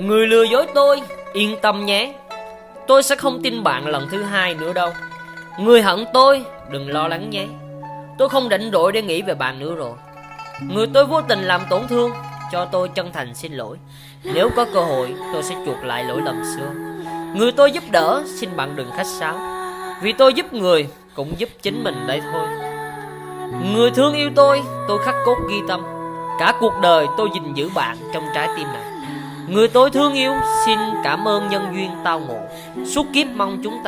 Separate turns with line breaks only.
Người lừa dối tôi, Yên tâm nhé. Tôi sẽ không tin bạn lần thứ hai nữa đâu. Người hận tôi, Đừng lo lắng nhé. Tôi không rảnh rỗi để nghĩ về bạn nữa rồi. Người tôi vô tình làm tổn thương, Cho tôi chân thành xin lỗi. Nếu có cơ hội, tôi sẽ chuộc lại lỗi lầm xưa. Người tôi giúp đỡ, Xin bạn đừng khách sáo. Vì tôi giúp người, Cũng giúp chính mình đây thôi. Người thương yêu tôi Tôi khắc cốt ghi tâm. Cả cuộc đời tôi gìn giữ bạn trong trái tim này. Người tôi thương yêu, Xin cảm ơn nhân duyên tao ngộ. Suốt kiếp mong chúng ta